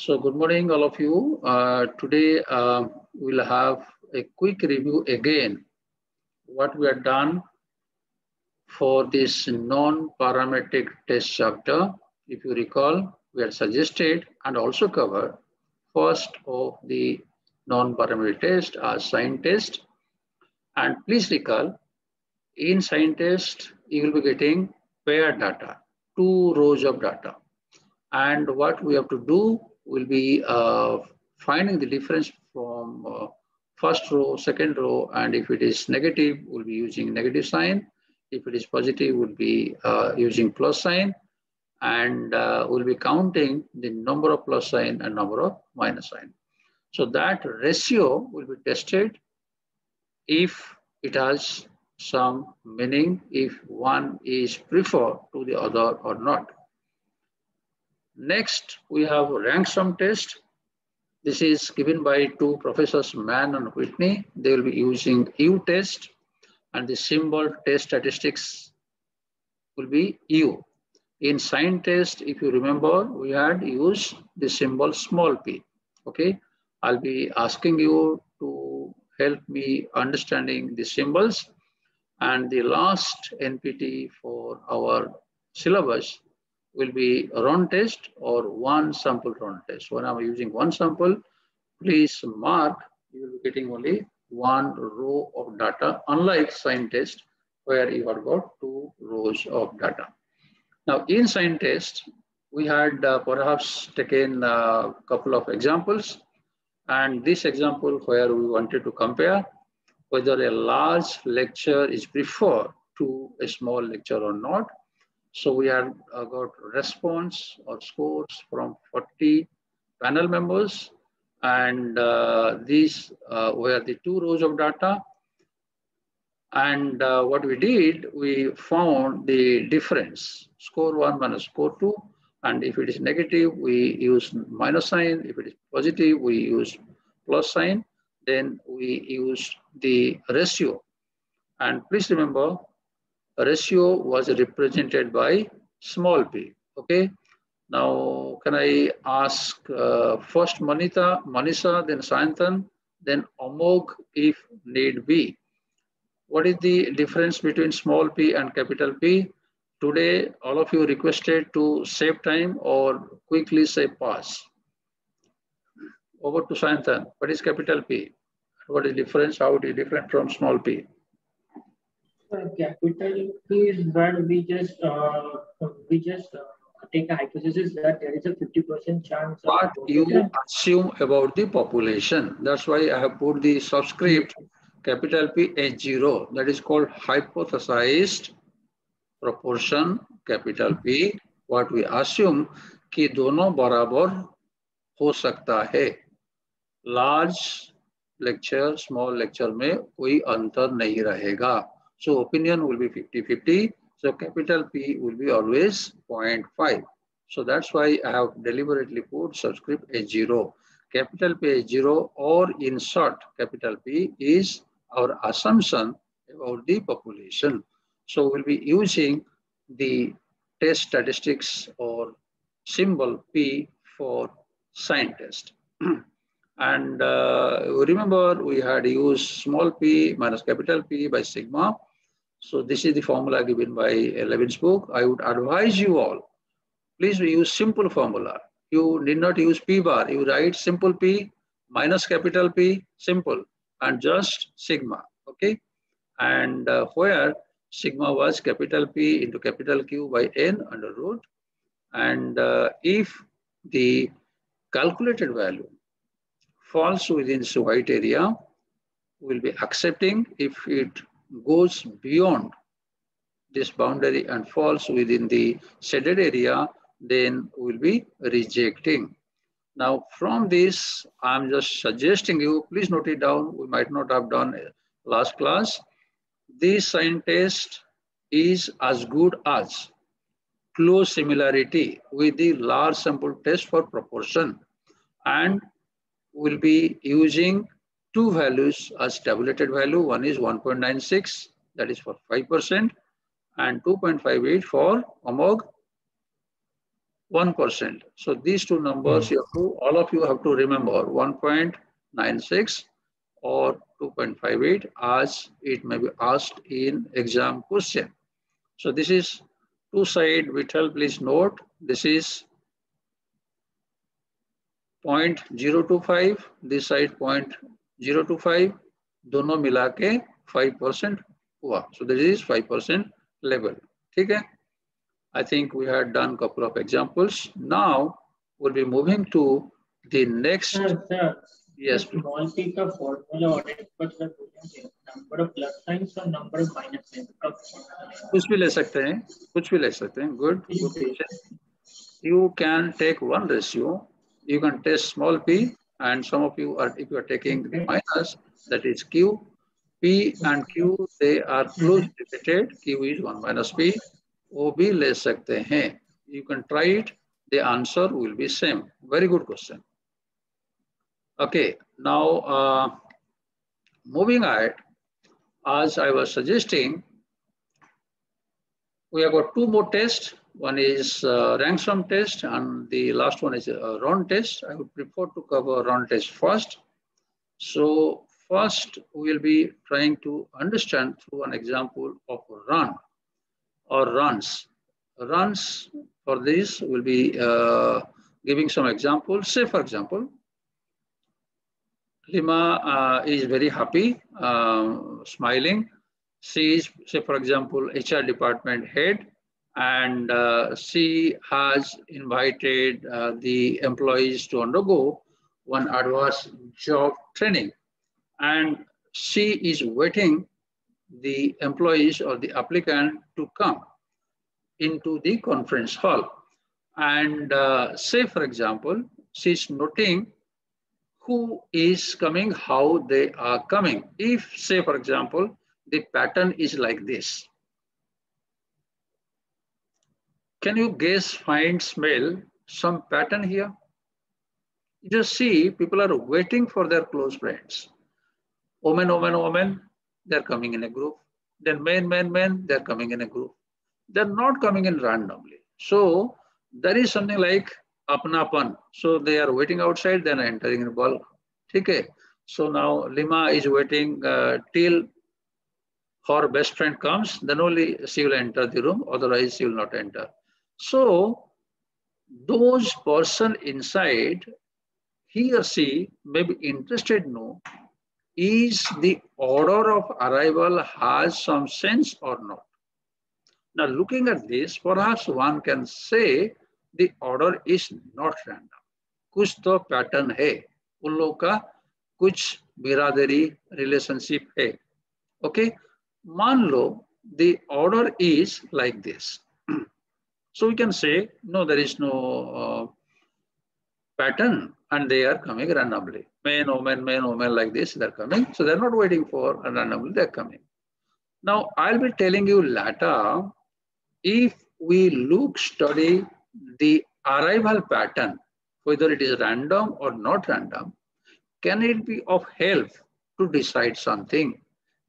So good morning, all of you. Uh, today uh, we'll have a quick review again what we have done for this non-parametric test chapter. If you recall, we had suggested and also covered first of the non-parametric test as sign test. And please recall, in sign test, you will be getting paired data, two rows of data. And what we have to do will be uh, finding the difference from uh, first row, second row, and if it is negative, we'll be using negative sign. If it is positive, we'll be uh, using plus sign, and uh, we'll be counting the number of plus sign and number of minus sign. So that ratio will be tested if it has some meaning, if one is preferred to the other or not. Next, we have rank sum test. This is given by two professors, Mann and Whitney. They will be using U test and the symbol test statistics will be U. In sign test, if you remember, we had used the symbol small p, okay? I'll be asking you to help me understanding the symbols. And the last NPT for our syllabus will be a run test or one sample run test. When I'm using one sample, please mark, you will be getting only one row of data, unlike sign test, where you have got two rows of data. Now in sign test, we had uh, perhaps taken a couple of examples. And this example where we wanted to compare whether a large lecture is preferred to a small lecture or not. So we have uh, got response or scores from 40 panel members. And uh, these uh, were the two rows of data. And uh, what we did, we found the difference, score one minus score two. And if it is negative, we use minus sign. If it is positive, we use plus sign. Then we use the ratio. And please remember, ratio was represented by small p, okay? Now, can I ask uh, first Manita, Manisha, then Sayantan, then Amog if need be. What is the difference between small p and capital P? Today, all of you requested to save time or quickly say pass. Over to Sayantan. What is capital P? What is difference? How it is different from small p? Capital is when we just uh, we just uh, take a hypothesis that there is a 50% chance. What you assume about the population. That's why I have put the subscript capital P H zero. That is called hypothesized proportion capital P. What we assume कि दोनों बराबर हो सकता है large lecture small lecture में कोई अंतर नहीं रहेगा so opinion will be 50-50. So capital P will be always 0.5. So that's why I have deliberately put subscript H0. Capital P H0 or in short, capital P is our assumption about the population. So we'll be using the test statistics or symbol P for scientist. and uh, remember we had used small p minus capital P by sigma so this is the formula given by Levin's book. I would advise you all, please use simple formula. You need not use P bar. You write simple P minus capital P, simple, and just sigma, okay? And uh, where sigma was capital P into capital Q by N under root. And uh, if the calculated value falls within this white area, we'll be accepting if it goes beyond this boundary and falls within the shaded area, then we'll be rejecting. Now from this, I'm just suggesting you, please note it down. We might not have done uh, last class. This sign test is as good as close similarity with the large sample test for proportion and we'll be using two values as tabulated value. One is 1.96, that is for 5%, and 2.58 for AMOG 1%. So these two numbers, hmm. you have to, all of you have to remember 1.96 or 2.58 as it may be asked in exam question. So this is two side Vital, please note, this is 0.025, this side zero two five दोनों मिला के five percent हुआ। So this is five percent level ठीक है? I think we had done couple of examples now will be moving to the next yes कुछ भी ले सकते हैं। कुछ भी ले सकते हैं। Good you can take one ratio you can test small P and some of you are if you are taking the minus that is q p and q they are closely related q is 1 minus p वो भी ले सकते हैं you can try it the answer will be same very good question okay now uh, moving ahead as i was suggesting we have got two more tests one is uh, rank sum test and the last one is a run test i would prefer to cover run test first so first we'll be trying to understand through an example of run or runs. Runs for this will be uh, giving some examples. Say, for example, Lima uh, is very happy, uh, smiling. She is, say, for example, HR department head, and uh, she has invited uh, the employees to undergo one advanced job training. And she is waiting the employees or the applicant to come into the conference hall. And uh, say, for example, she's noting who is coming, how they are coming. If, say, for example, the pattern is like this. Can you guess, find, smell some pattern here? You just see people are waiting for their close friends. Woman, woman, woman, they're coming in a group. Then men, men, men, they're coming in a group. They're not coming in randomly. So there is something like apnapan. So they are waiting outside, then entering in bulk. Okay. So now Lima is waiting uh, till her best friend comes, then only she will enter the room, otherwise she will not enter. So those person inside, he or she may be interested know is the order of arrival has some sense or not. Now looking at this, perhaps one can say the order is not random. कुछ तो pattern है उन लोगों का कुछ बिरादरी relationship है okay मान लो the order is like this so we can say no there is no uh, pattern and they are coming randomly. Men, women, men, women like this, they're coming. So they're not waiting for a randomly, they're coming. Now I'll be telling you later, if we look, study the arrival pattern, whether it is random or not random, can it be of help to decide something?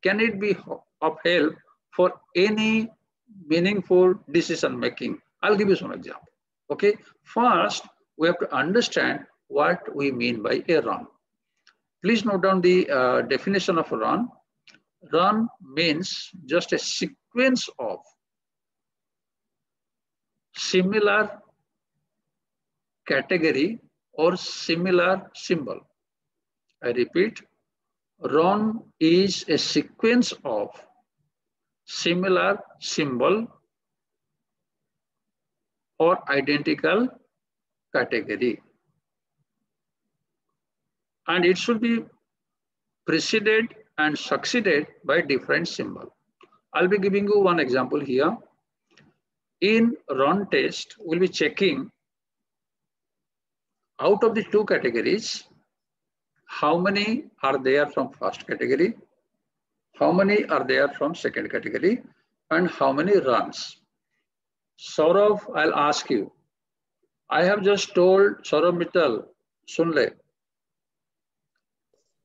Can it be of help for any meaningful decision making? I'll give you some example. Okay, first we have to understand what we mean by a run. Please note down the uh, definition of a run. Run means just a sequence of similar category or similar symbol. I repeat, run is a sequence of similar symbol or identical category and it should be preceded and succeeded by different symbol. I'll be giving you one example here. In run test, we'll be checking out of the two categories, how many are there from first category, how many are there from second category, and how many runs. Saurav, I'll ask you. I have just told Saurav Mittal, Sunle,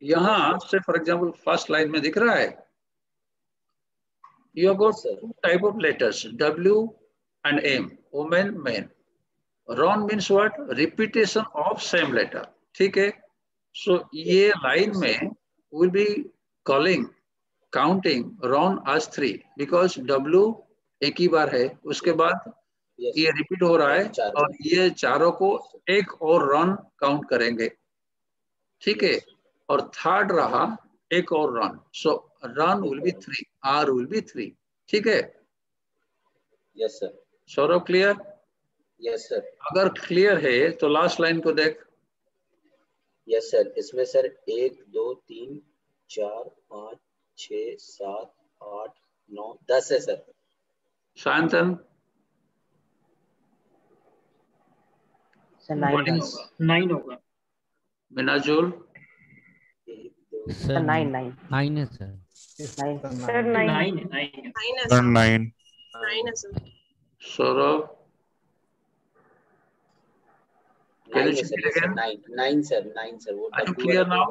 यहाँ से for example first line में दिख रहा है। You got type of letters W and M women man run means what repetition of same letter ठीक है? So ये line में will be calling counting run आज थ्री बिकॉज़ डब्ल्यू एक ही बार है। उसके बाद ये रिपीट हो रहा है और ये चारों को एक और रन काउंट करेंगे। ठीक है? और थर्ड रहा एक और run so run will be three R will be three ठीक है? Yes sir Saurabh clear yes sir अगर क्लियर है तो लास्ट लाइन को देख। यस सर इसमें सर एक दो तीन चार पाँच छ सात आठ नौ दस है sir Shantan? Nine what is nine over? Minajul? Sir, nine, nine. Nine is sir. Nine. Nine. Nine, nine. Nine, sir. Nine. Nine, sir. Saurabh? Can nine, you sir, again? Nine, nine, sir. Nine, sir. What Are you clear now?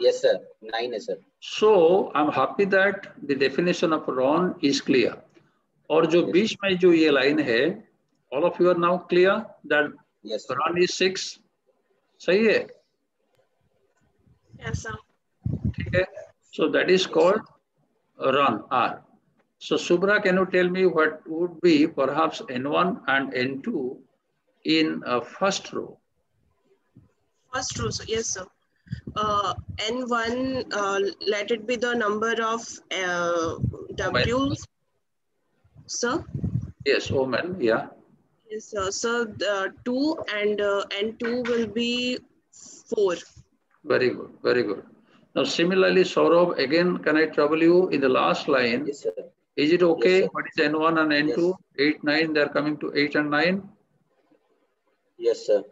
Yes, sir. Nine, sir. So, I'm happy that the definition of wrong is clear. और जो yes. बीच में जो ये line है all of you now clear that run six सही है? ठीक है? So that is called run R so Subhra can you tell me what would be per N one and N two in first row first row sir yes sir N one let it be the number of W sir? Yes, Omen, yeah. Yes, sir. So the 2 and uh, N2 will be 4. Very good, very good. Now, similarly, Saurabh, again, can I trouble you in the last line? Yes, sir. Is it okay? Yes, what is N1 and N2? Yes. 8, 9, they're coming to 8 and 9? Yes, sir.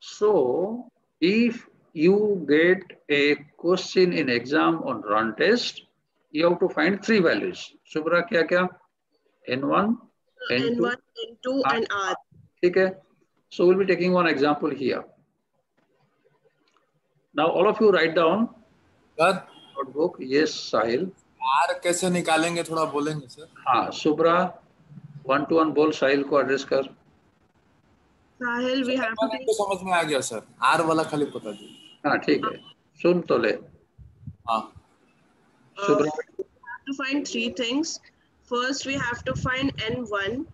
So, if you get a question in exam on run test, you have to find three values. Subra, kya kya? N1, N2, N1, N2 R. and R. Okay. So, we'll be taking one example here. Now, all of you write down. Sir. Notebook. Yes, Sahil. R कैसे निकालेंगे थोड़ा बोलेंगे sir हाँ Subra one two one बोल साहिल को address कर साहिल we have to समझ में आ गया सर आर वाला खाली पता दी हाँ ठीक है सुन तो ले हाँ Subhra to find three things first we have to find n1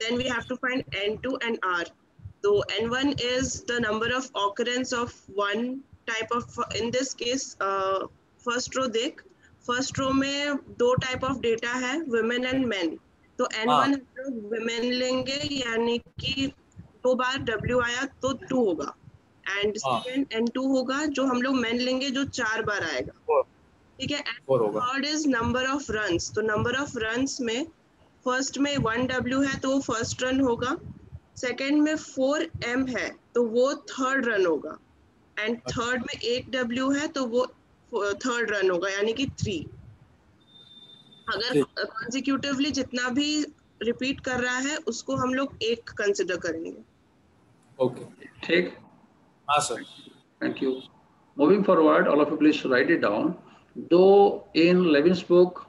then we have to find n2 and r so n1 is the number of occurrence of one type of in this case uh, first row देख first row में दो type of data है women and men तो n one women लेंगे यानी कि दो बार W आया तो टू होगा एंड सेकेंड एन टू होगा जो हम लोग मेन लेंगे जो चार बार आएगा ठीक है? Third is number of runs तो नंबर ऑफ़ रन्स में फ़र्स्ट में वन डब्ल्यू है तो वो फ़र्स्ट रन होगा। सेकेंड में फोर एम है तो वो थर्ड रन होगा। एंड थर्ड में एट डब्ल्यू है तो वो थर्ड रन होगा यानी कि थ्री अगर कॉन्जिक्यूटिवली जितना भी रिपीट कर रहा है उसको हम लोग एक कंसिडर करेंगे। ओके ठीक। हाँ sir thank you moving forward all of you please write it down. Though in levin's book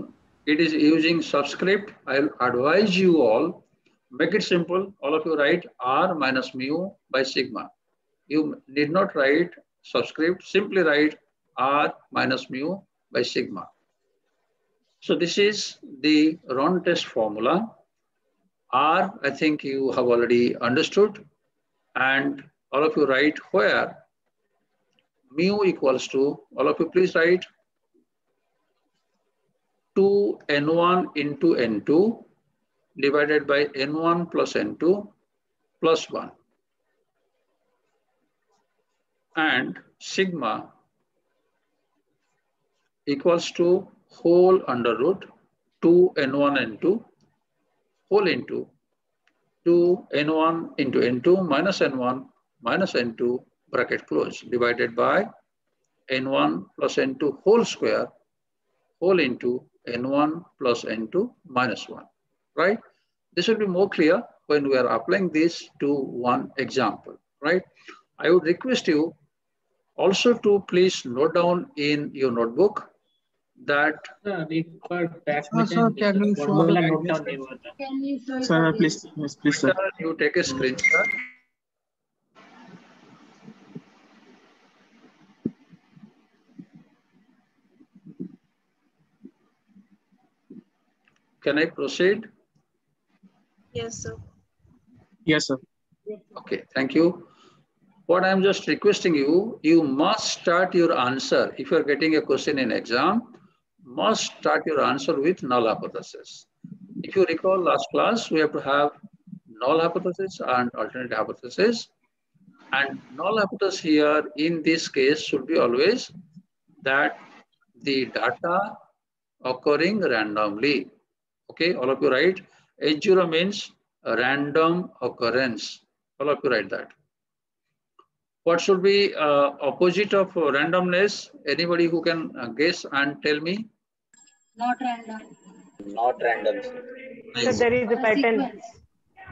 it is using subscript i'll advise you all make it simple all of you write r minus mu by sigma you need not write subscript simply write r minus mu by sigma. So this is the Ron test formula. R, I think you have already understood. And all of you write where mu equals to, all of you please write 2 n1 into n2 divided by n1 plus n2 plus 1. And sigma equals to whole under root 2 n1 n2 whole into 2 n1 into n2 minus n1 minus n2 bracket close divided by n1 plus n2 whole square whole into n1 plus n2 minus 1, right? This will be more clear when we are applying this to one example, right? I would request you also to please note down in your notebook that sir, please, please sir. you take a screenshot Can I proceed? Yes, sir. Yes, sir. Okay, thank you. What I'm just requesting you, you must start your answer. If you're getting a question in exam, must start your answer with null hypothesis. If you recall last class, we have to have null hypothesis and alternate hypothesis. And null hypothesis here in this case should be always that the data occurring randomly. Okay, all of you write. H0 means a random occurrence. All of you write that. What should be uh, opposite of randomness? Anybody who can uh, guess and tell me? Not random. Not random. So there is a pattern.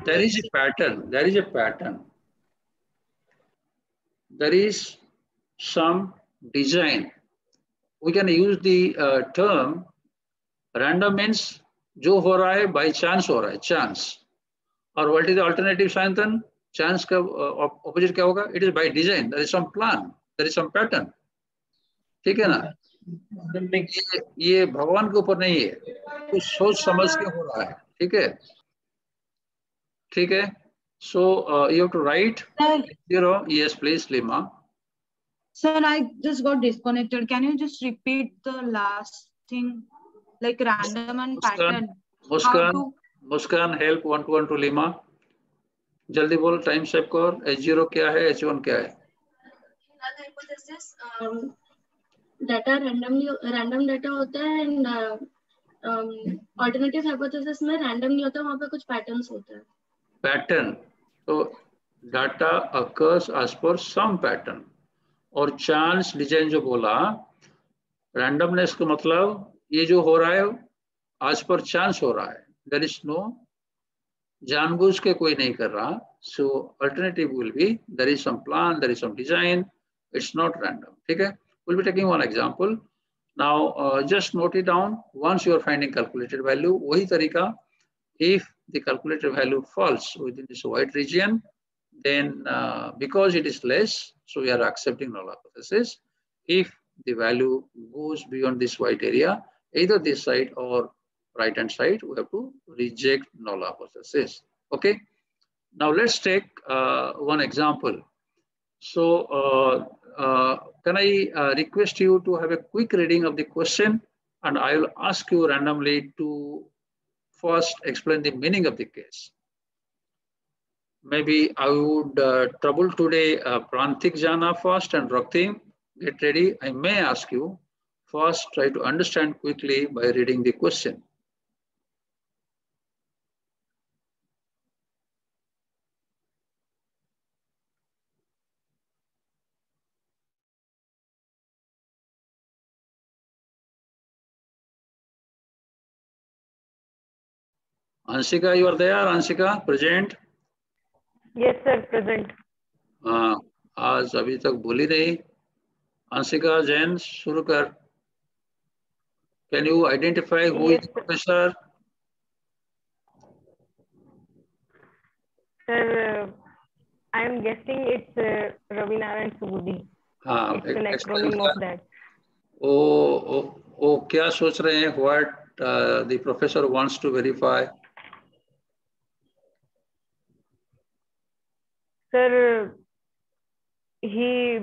There is a pattern. There is a pattern. There is some design. We can use the uh, term random means जो हो रहा है by chance हो रहा है chance और what is alternative Sayantan chance का uh, opposite क्या होगा? It is by design there is some plan there is some pattern ठीक है ना? ये, भगवान के ऊपर नहीं है। कुछ सोच समझ के हो रहा है। ठीक है? ठीक है? So you to write zero yes please Lima sir i just got disconnected. Can you just repeat the last thing? Like random and Muskan, pattern. Muskan to Muskan help one two one two Lima जल्दी बोल time save कर H zero क्या है H क्या है null hypothesis um, data randomly random data होता है and uh, um, alternative hypothesis में random नहीं होता वहाँ पे कुछ patterns होता है पैटर्न तो data occurs as per some pattern और चांस डिज़ाइन जो बोला रैंडमनेस का मतलब ये जो हो रहा है, आज पर चांस हो रहा है। देर इज़ नो जानबूझ के कोई नहीं कर रहा। So alternative will be there is some plan there is some design it's not random ठीक है? Will be taking one example now just note it down once you are finding calculated value वही तरीका if the calculated value falls within this white region then because it is less so we are accepting null of if the value goes beyond this white area either this side or right hand side, we have to reject null hypothesis. Okay. Now let's take uh, one example. So uh, uh, can I uh, request you to have a quick reading of the question and I will ask you randomly to first explain the meaning of the case. Maybe I would uh, trouble today uh, Prantik Jana first and Raktim. Get ready. I may ask you first try to understand quickly by reading the question. Ansika, you are there? Ansika, present? Yes, sir, present. हाँ आज अभी तक बोली नहीं अंशिका जैन शुरू कर Can you identify who is Yes, sir. Professor Sir, uh, I am guessing it's uh, Ravi Narayan Subudi. हाँ It's an explain acronym of कर। that. ओ ओ ओ क्या सोच रहे हैं what the professor wants to verify Sir, he,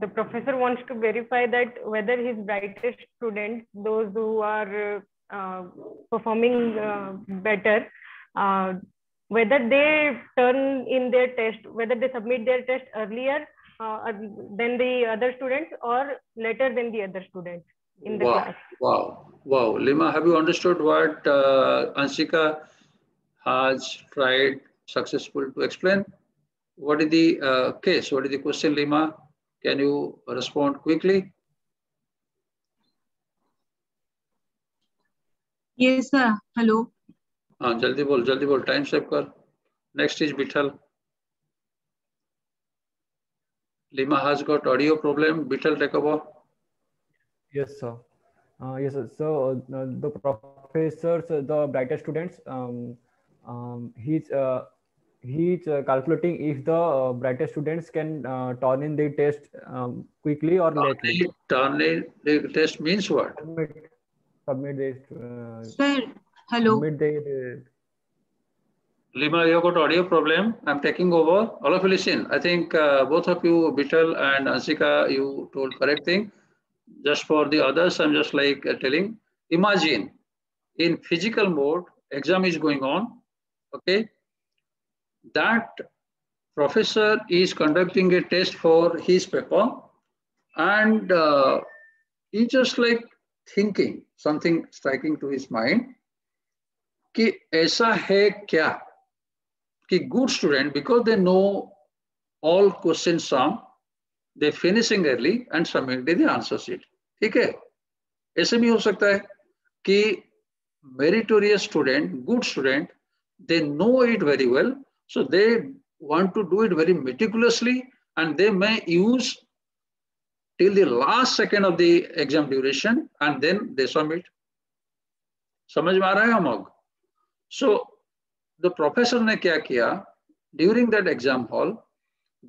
the professor wants to verify that whether his brightest students, those who are uh, performing uh, better, uh, whether they turn in their test, whether they submit their test earlier uh, than the other students or later than the other students in the wow. class. wow. Wow. Lima have you understood what uh, anshika has tried successful to explain what is the uh, case what is the question lima can you respond quickly Yes, sir. Hello. हाँ जल्दी बोल जल्दी बोल time save कर next is Bithal Lima has got audio problem. Bital take over. Yes, sir. Uh, yes, sir. So uh, the professors, uh, the brighter students, um, um, he's uh, he's uh, calculating if the uh, brighter students can uh, turn in the test um, quickly or lately. Turn in the test means what? Submit, submit this. Uh, Sir, hello. submit the, the Lima, you got audio problem. I'm taking over. All of you listen. I think uh, both of you, Bital and Ansika, you told correct thing. Just for the others, I'm just like uh, telling. Imagine in physical mode, exam is going on. Okay That professor is conducting a test for his paper and uh, he just like thinking something striking to his mind कि ऐसा है क्या कि good student because they know all question sum they finishing early and submitting the answer sheet ठीक है ऐसे भी हो सकता है कि meritorious student good student they know it very well so they want to do it very meticulously and they may use till the last second of the exam duration and then they submit समझ में आ रहा है अमोघ so the professor ने क्या किया during that exam hall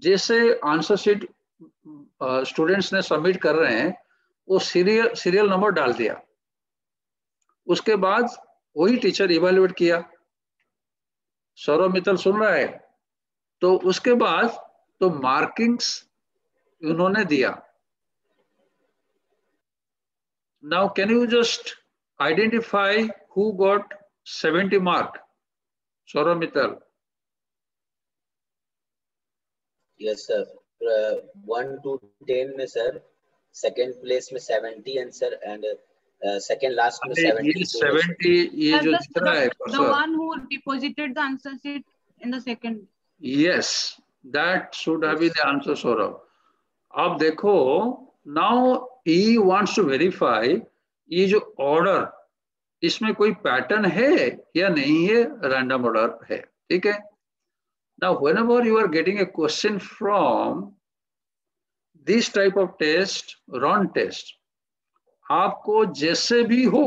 जैसे answer sheet students ने submit कर रहे हैं वो सीरियल सीरियल नंबर डाल दिया उसके बाद वही टीचर इवेल्युएट किया सौरव मित्तल सुन रहा है। तो उसके बाद तो मार्किंग्स उन्होंने दिया। Now can you just identify who got 70 mark Saurav Mittal. One to ten में सर सेकेंड प्लेस में 70 and sir and second last में 70 70 ये जो जितना है the one who deposited the answer sheet in the second yes that should have been the answer Saurabh अब देखो now he wants to verify ये जो ऑर्डर इसमें कोई पैटर्न है या नहीं है? रैंडम ऑर्डर है ठीक है? Now whenever you are getting a question from this type of test run test आपको जैसे भी हो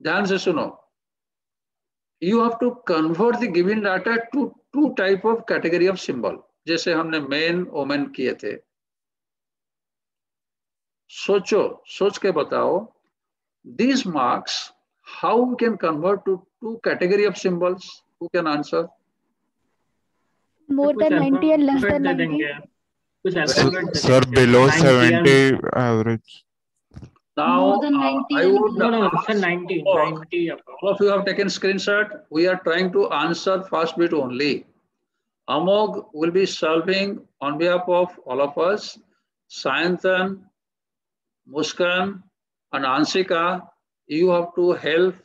ध्यान से सुनो। You have to convert the data to two type of category of symbol जैसे हमने मेन ओमेन किए थे। सोचो सोच के बताओ these marks how you can convert to two category of symbols who can answer more than 90 या less than देंगे कुछ Sir, alphabet दे Sir, देंगे। below 90 and- 70 average. now More than uh, 90 i and would No, no, ask sir, 90, all 90 above. all of you have taken screenshot we are trying to answer first bit only amog will be solving on behalf of all of us sayantan muskan and ansika you have to help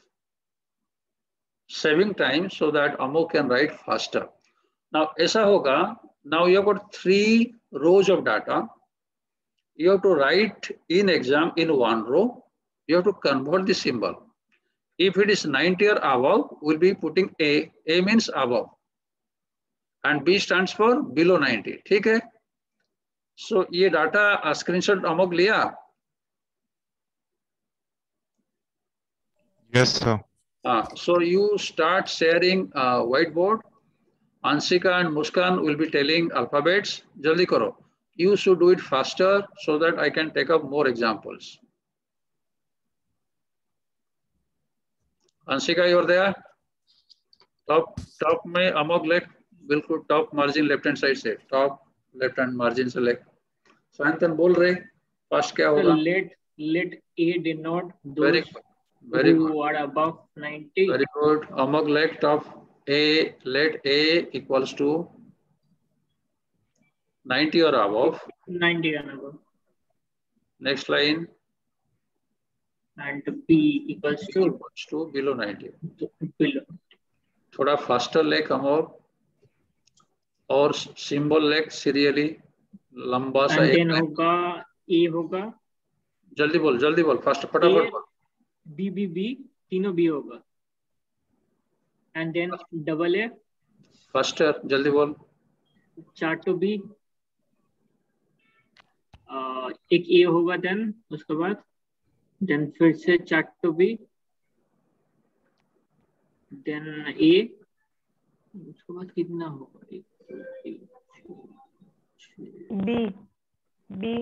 saving time so that amog can write faster now aisa hoga now you have got three rows of data you have to write in exam in one row you have to convert the symbol if it is 90 or above we'll be putting a a means above and b stands for below 90 ठीक है so ये data screenshot Amok लिया Yes, sir. Uh, so you start sharing uh, whiteboard. Ansika and Muskan will be telling alphabets. Jaldi karo. You should do it faster so that I can take up more examples. Ansika, you're there? Top, top में अमोक left, बिल्कुल top margin left hand side से, top left hand margin select. Sayantan बोल रहे, first क्या होगा? let let A denote Very those good. Very who good. above 90. Very good. Among left of A, let A equals to 90 or above. 90 and above. Next line And P equals to equals to below 90. below. थोड़ा faster ले कमोर और symbol ले serially लंबा सा एक. होगा A होगा जल्दी बोल जल्दी बोल फास्ट फटाफट बोल B B B तीनों B होगा. And then double A. Faster जल्दी बोल चार to B. Uh, एक A होगा then उसके बाद देन फिर से chat to B then A उसके बाद कितना होगा बी बी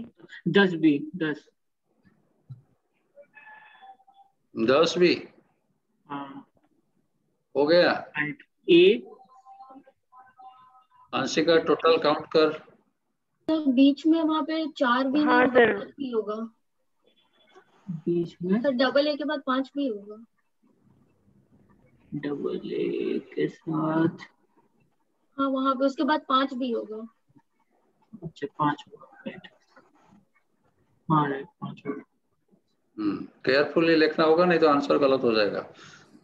दस बी दस. दस भी हाँ. हो गया। And A Anshika total count कर। तो बीच में वहाँ पे चार भी हाँ, सर। भी होगा। बीच में? तो डबल ए के बाद पाँच भी होगा। डबल ए के साथ? हाँ वहाँ पे उसके बाद पाँच भी होगा। अच्छा पाँच होगा हाँ राइट पाँच होगा। केयरफुली लिखना होगा नहीं तो आंसर गलत हो जाएगा।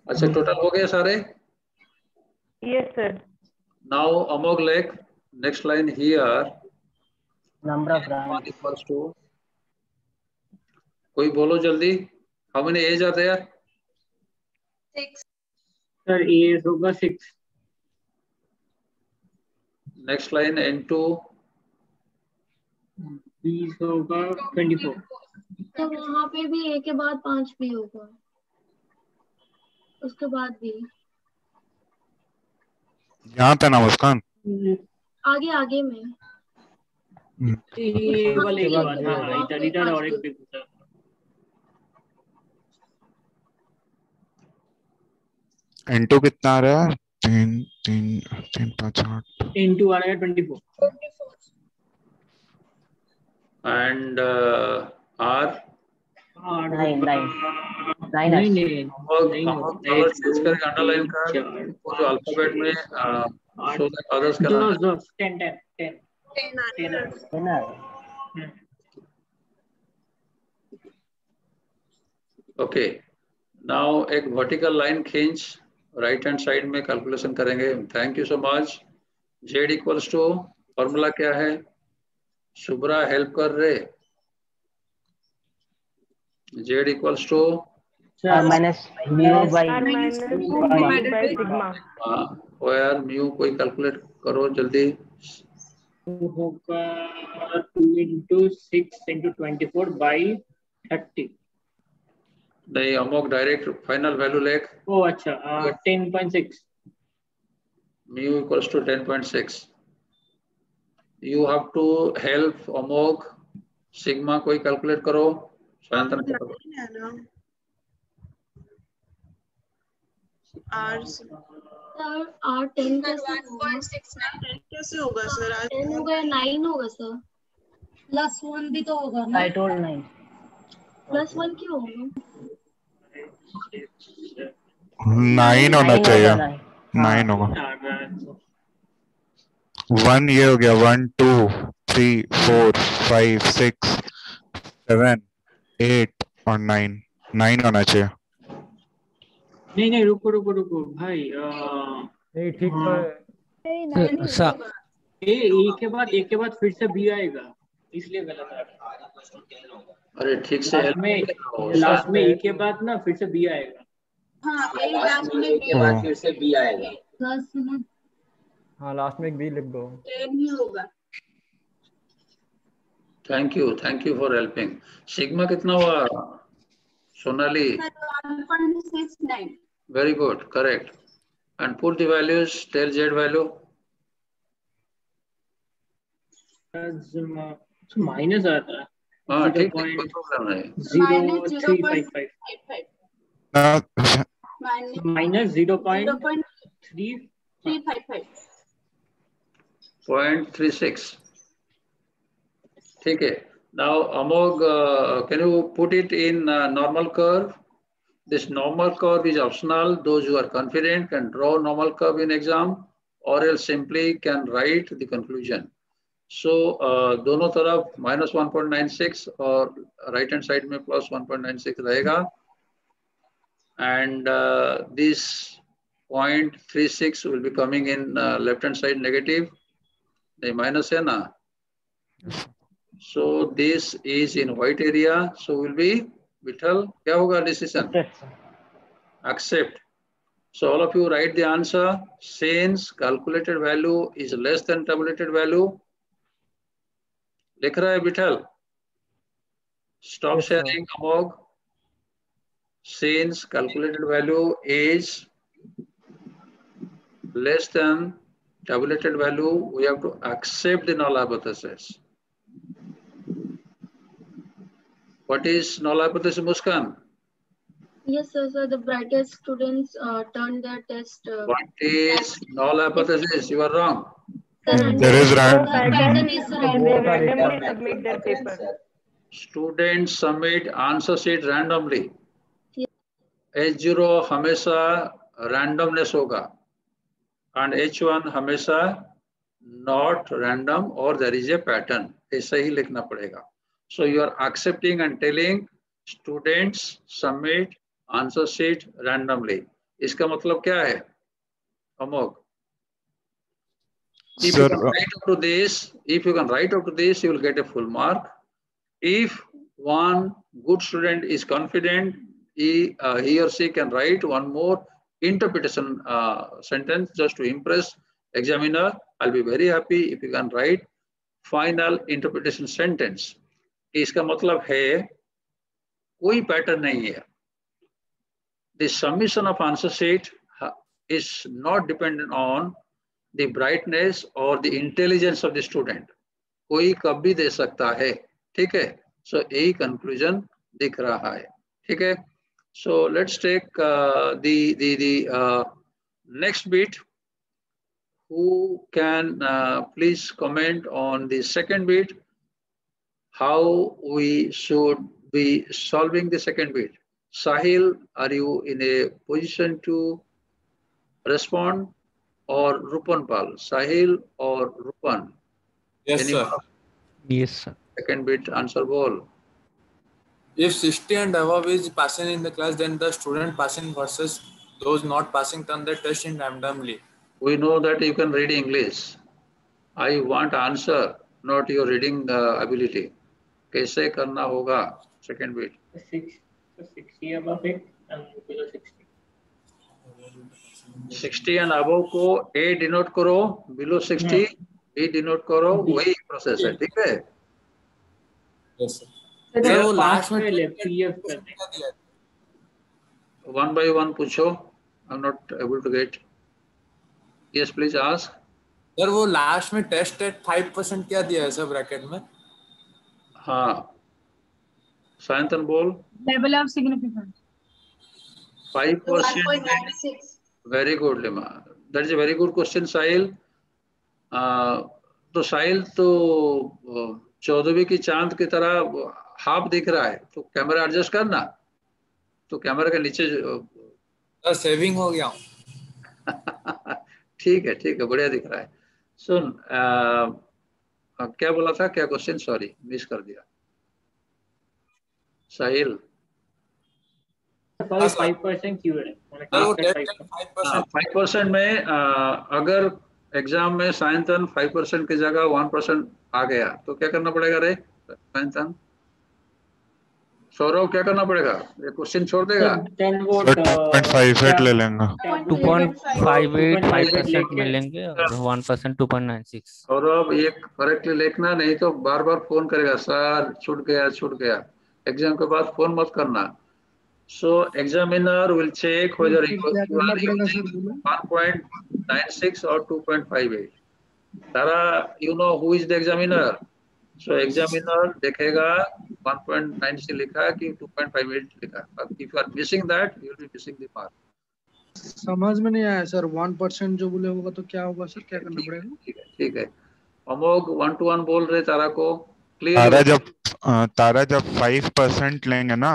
अच्छा टोटल हो गए सारे? यस सर नाउ अमोग लेख next line here of ranks. equals to कोई बोलो जल्दी। How many A's are there sir A होगा six next line n2 B होगा ट्वेंटी फोर तो वहाँ पे भी ए के बाद पाँच भी होगा। उसके बाद भी। यहाँ पे ना मुस्कान आगे आगे में। ए वाले के बाद हाँ हाँ इधर इधर और एक भी होता N2 कितना आ रहा है? तीन तीन तीन पाँच आठ। इनटू आ रहा है ट्वेंटी फोर and uh, नहीं है. वो जो अल्फ़ाबेट में सो दैट अदर्स दस दस ten ten ten ten. Okay now एक वर्टिकल लाइन खींच राइट हैंड साइड में कैलकुलेशन करेंगे। Thank you so much Z equals to formula क्या है? शुभ्रा हेल्प कर रहे। Z equals to R minus mu by R minus sigma. mu by sigma. ओ यार म्यू कोई कैलकुलेट करो जल्दी। होगा two into six into twenty four by thirty नहीं अमोक डायरेक्ट फाइनल वैल्यू लेख। ओ अच्छा ten point six mu equals to 10.6 you have to help amog sigma कोई कैलकुलेट करो सायंतन करो आर सर आर टेन कैसे होगा? सर? आज टेन होगा नाइन होगा सर? प्लस वन भी तो होगा I told nine. Plus one क्यों होगा? नाइन होना चाहिए। नाइन होगा। वन ये हो गया। One two three four five six seven eight और नाइन नाइन होना चाहिए। नहीं नहीं रुको रुको रुको। भाई नहीं ठीक है। ए ए के बाद ए के बाद फिर से बी आएगा। इसलिए गलत है। अरे ठीक से लास्ट में लास्ट में ए के बाद ना फिर से बी आएगा। हाँ लास्ट में के बाद फिर से बी आएगा। हाँ लास्ट में एक बी लिख दो। ही होगा। thank you thank you for helping sigma कितना हुआ Sonali very good correct and put the values tell Z value minus आता है हाँ Zero ठीक है point- कोई प्रॉब्लम नहीं zero three five five minus zero point three three five five point three six ठीक है now amog uh, can you put it in uh, normal curve this normal curve is optional those who are confident can draw normal curve in exam or else simply can write the conclusion so uh, दोनों तरफ minus 1.96 और right hand side में plus 1.96 रहेगा and uh, this 0.36 will be coming in uh, left hand side negative नहीं minus है ना so this is in white area so will be Vitthal क्या होगा decision accept so all of you write the answer since calculated value is less than tabulated value लिख रहा है Vitthal stop Yes, sir. sharing amog since calculated value is less than tabulated value, we have to accept the null hypothesis. What is null hypothesis, Muskan? Yes, sir. So the brightest students uh, turned their test. Uh, What is null hypothesis? You are wrong. There is ran- pattern is They random. randomly submit their paper. Students submit answer sheet randomly. H0 हमेशा randomness होगा and H1 हमेशा not random or there is a pattern. ऐसा ही लिखना पड़ेगा. So you are accepting and telling students submit answer sheet randomly. इसका मतलब क्या है? Amok. If you Sir, can uh, write up to this, if you can write up to this, you will get a full mark. If one good student is confident, he, uh, he or she can write one more interpretation uh, sentence just to impress examiner. I'll be very happy if you can write final interpretation sentence. कि इसका मतलब है कोई pattern नहीं है। The summation of answer set is not dependent on the brightness और the intelligence of the student कोई कब भी दे सकता है ठीक है? सो so, यही कंक्लूजन दिख रहा है ठीक है? So let's take next bit who can please comment on the second bit how we should be solving the second bit Sahil, are you in a position to respond or Rupan Pal? Sahil or Rupan? Yes, Anyone sir. Yes, sir. Second bit answer ball. If 60 and above is passing in the class, then the student passing versus those not passing turn the test in randomly. We know that you can read English. I want answer, not your reading uh, ability. कैसे करना होगा? Second beat sixty and above को A denote करो below sixty B denote करो वही process है ठीक है? वन बाय वन पूछो I am not able to get yes please ask sir वो लास्ट में टेस्ट एट फाइव परसेंट क्या दिया है सर ब्रैकेट में? हाँ. सायंतन बोल. Significance. Five percent. Very good, Lima. That is a very good question, Sahil. Uh, तो साहिल तो चौदहवीं की चाँद की तरह हाफ़ दिख रहा है तो कैमरा एडजस्ट करना तो कैमरा के नीचे जो- सेविंग हो गया ठीक है ठीक है बढ़िया दिख रहा है सुन अ, क्या बोला था? क्या क्वेश्चन सॉरी मिस कर दिया। साहिल। फाइव परसेंट क्यों है। परसेंट फाइव परसेंट में आ, अगर एग्ज़ाम में साइंतन फाइव परसेंट की जगह वन परसेंट आ गया तो क्या करना पड़ेगा रे सायंतन? सौरभ क्या करना पड़ेगा? ये क्वेश्चन छोड़ देगा? टू पॉइंट फाइव एट ले लेंगे। Two point five eight five percent मिलेंगे और one percent two point nine six Saurabh ये करेक्टली लिखना नहीं तो बार बार फ़ोन करेगा सर छूट गया छूट गया। एग्ज़ाम के बाद फ़ोन मत करना। So examiner will check whether you you are using 1.96 or 2.58 Tara you know who is the examiner? So examiner देखेगा 1.96 लिखा है कि 2.58 लिखा। है But if you are missing that you will be missing the mark समझ में नहीं आया सर वन परसेंट जो बोले होगा तो क्या होगा सर क्या करना पड़ेगा? ठीक है ठीक है। अमोघ वन टू वन बोल रहे तारा को। तारा जब तारा जब फाइव परसेंट लेंगे ना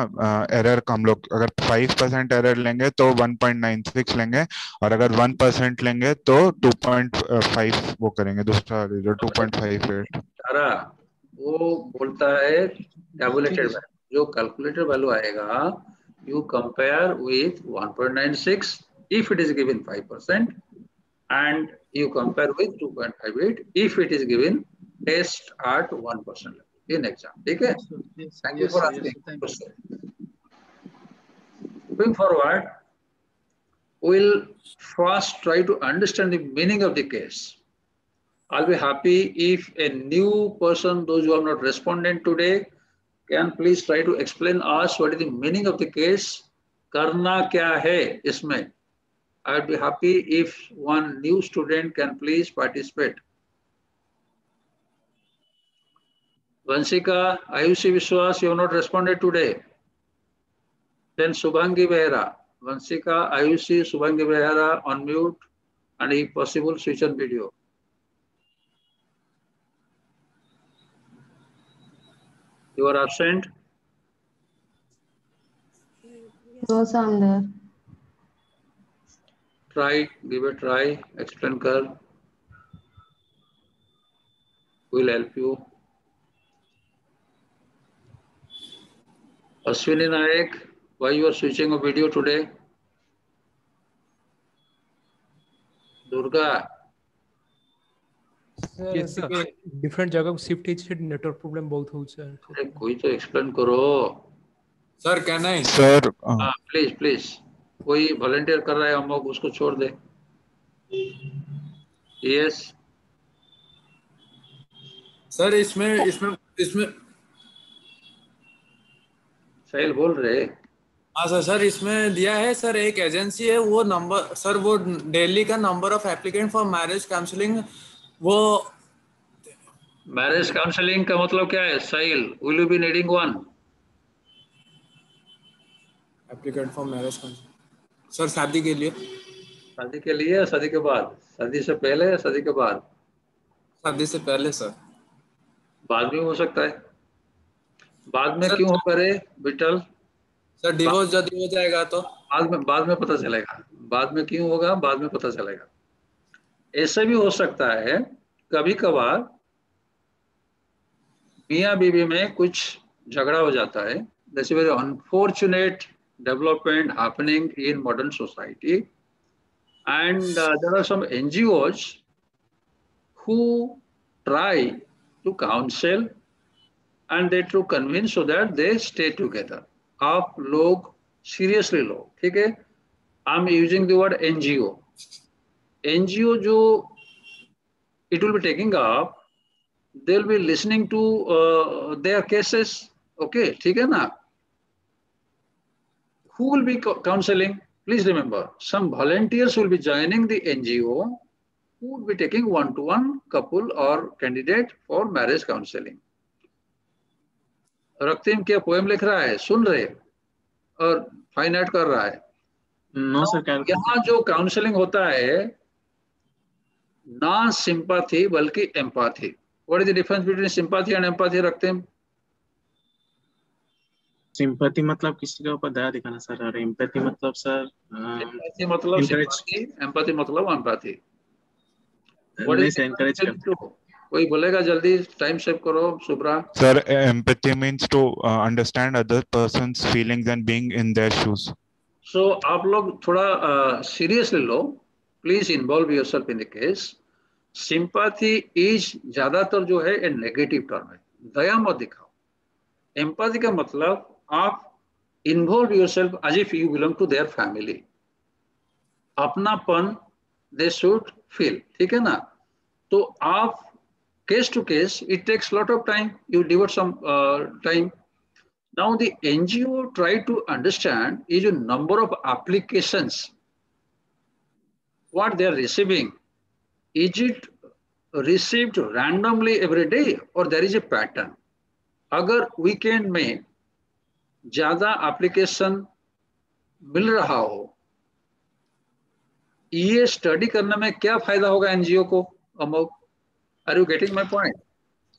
एरर हम लोग अगर फाइव परसेंट एरर लेंगे तो वन पॉइंट नाइन सिक्स लेंगे और अगर वन परसेंट लेंगे तो टू पॉइंट फाइव वो करेंगे दूसरा जो two point five eight Tara वो बोलता है कैलकुलेटेड वैल्यू जो कैलकुलेटर वैल्यू आएगा you compare with 1.96 if it is given 5 percent and you compare with 2.58 if it is given test at 1 percent in exam ठीक है? Thank you for asking moving forward we will first try to understand the meaning of the case I'll be happy if a new person, those who have not responded today, can please try to explain us what is the meaning of the case करना क्या है इसमें I be happy if one new student can please participate Vanshika Ayushi Vishwas you not responded today then Shubhangi Behera Vanshika Ayushi Shubhangi Behera on mute and if possible switch on video you are absent No, I'm there. try give a try explain kar will help you ashwini naik why you are switching a video today durga different तो जगह shift થઈ છે network problem બહુ થયું છે અરે કોઈ તો એક્સપ્લેન કરો सर कैन आई तो सर प्लीज़ प्लीज़ हाँ, कोई वॉलंटियर कर रहा है हम लोग उसको छोड़ दे। यस सर इसमें इसमें इसमें साहिल बोल रहे। हाँ सर सर इसमें दिया है सर एक एजेंसी है वो नंबर सर वो डेली का number of applicant for marriage counselling वो मैरिज काउंसलिंग का मतलब क्या है? Sahil will you be needing one applicant for marriage counselling sir शादी के लिए। शादी के लिए शादी के बाद? शादी से पहले या शादी के बाद? शादी से पहले सर बाद में हो सकता है। बाद में क्यों करे बिटल सर डिवोर्स यदि हो जाएगा तो? बाद में बाद में पता चलेगा। बाद में क्यों होगा बाद में पता चलेगा। ऐसे भी हो सकता है कभी कभार मियाँ बीवी में कुछ झगड़ा हो जाता है। That's very unfortunate development happening in modern society and there are some NGOs who try to counsel and they to convince so that they stay together. आप लोग सीरियसली लो ठीक है? I am using the NGO जो it will be taking up they will be listening to their cases okay ठीक है ना who will be co- counseling please remember some volunteers will be joining the ngo who would be taking one to one couple or candidate for marriage counseling रक्तिम क्या poem लिख रहा है सुन रहे और fine art कर रहा है नो सर यहाँ जो काउंसलिंग होता है ना सिंपैथी बल्कि empathy what is the difference between sympathy and empathy Raktim sympathy मतलब किसी के ऊपर दया दिखाना सर और एम्पैथी मतलब सर एम्पैथी मतलब सिंपैथी एम्पैथी मतलब एम्पैथी व्हाट नहीं इज़ सर encourage कोई बोलेगा जल्दी टाइम सेव करो Subra empathy means to uh, understand other person's feelings and being in their shoes. So आप लोग थोड़ा seriously uh, low. Please involve yourself in the case sympathy is ज़्यादातर जो है ए नेगेटिव टर्म है। दया मत दिखाओ। एम्पैथी का मतलब आप involve yourself as if you belong to their family अपनापन दे शुड फील ठीक है ना? तो आप case to case it takes lot of time you devote some uh, time now the ngo try to understand is a number what they are receiving is it received randomly every day or there is a pattern अगर weekend में ज़्यादा application मिल रहा हो ये study करने में क्या फ़ायदा होगा एनजीओ को Amogh are you getting my point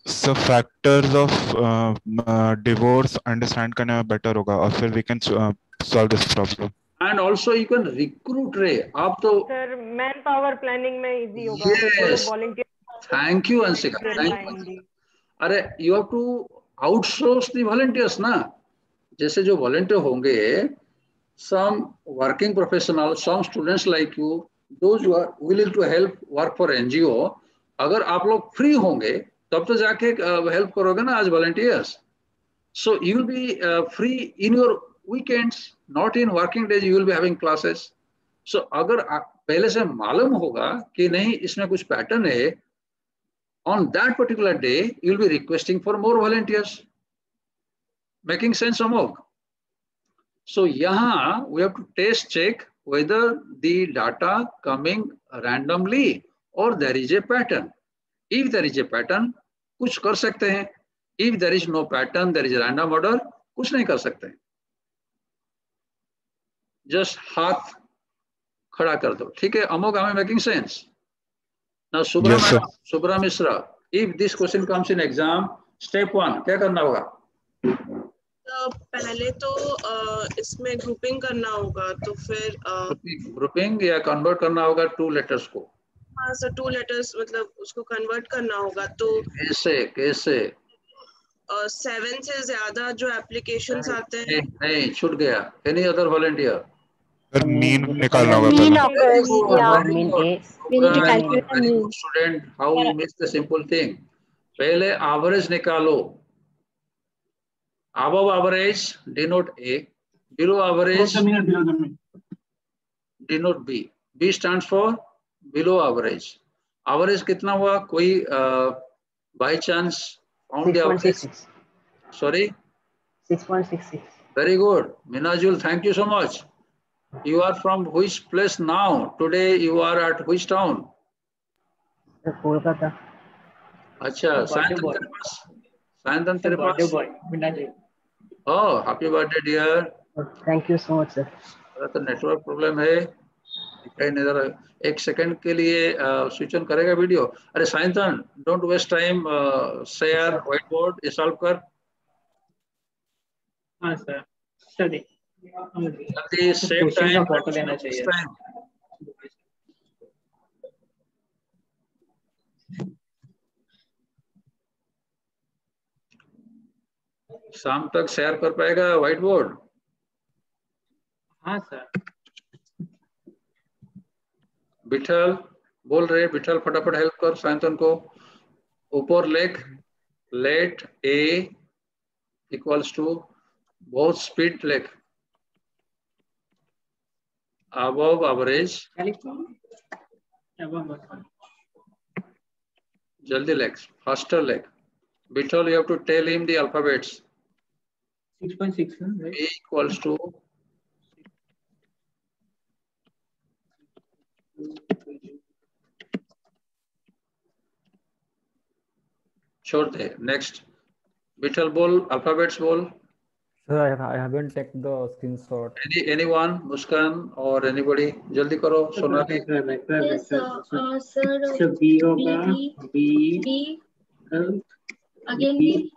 So factors of uh, uh, divorce understand करना better होगा और फिर we can uh, solve this problem. And also you can recruit रे आप तो सर मैन पावर प्लानिंग में इजी होगा. Volunteer thank you Anshika thank you अरे you have to outsource the volunteers ना। जैसे जो वॉलंटियर होंगे some working professional some students like you those who are willing to help work for NGO अगर आप लोग फ्री होंगे तब तो जाके हेल्प करोगे ना as volunteers so you will be free in your weekends not in working days you will be having classes so अगर पहले से मालूम होगा कि नहीं इसमें कुछ पैटर्न है on that particular day you'll be requesting for more volunteers making sense amog So यहाँ we have to test check whether the data coming randomly or there is a pattern. If there is a pattern, कुछ कर सकते हैं. If there is no pattern, there is a random order, कुछ नहीं कर सकते. Just हाथ खड़ा कर दो. ठीक है, अमोग, am I making sense? Now, Subra, Yes, sir. madam, Subra Mishra, if this question comes in exam, क्या करना होगा? तो पहले तो इसमें ग्रुपिंग करना होगा तो फिर ग्रुपिंग या कन्वर्ट करना होगा टू लेटर्स को हाँ सर टू लेटर्स मतलब उसको कन्वर्ट करना होगा तो कैसे कैसे सेवन से ज़्यादा जो एप्लीकेशंस आते हैं नहीं छूट गया एनी अदर वॉलेंटियर अगर मीन निकालना होगा mean student how you miss the simple thing पहले एवरेज निकालो। अब average denote A below average denote B B stand for below average average कितना हुआ? कोई by chance found sorry six very good Minajul thank you so much you are from which place now? Today you are at which town? Sir, अच्छा सायंतन तेरे पास सायंतन तेरे पास boy जी oh happy birthday dear. Thank you so much, sir. तो network problem है। दिखाई नहीं दे एक सेकंड के लिए स्विच ऑन करेगा वीडियो अरे Sayantan don't waste time share white board ये सॉल्व कर। हाँ सर स्टडी फ़ोटो लेना चाहिए। शाम तक शेयर कर पाएगा व्हाइट बोर्ड हाँ सर विठल बोल रहे बिठल फटाफट हेल्प कर सायंतन को। ऊपर लेख लेट ए इक्वल्स टू बहुत स्पीड लेख। Above average jaldi lex faster leg Vittal, you have to tell him the alphabets 6.6 right? a equals to छोड़ दे नेक्स्ट विठल बोल अल्फाबेट्स बोल Sir, I, have, I haven't taken the screenshot. any anyone muskan or anybody जल्दी करो Sonali Yes, uh, uh, sir. So B होगा B, B B, uh, again B,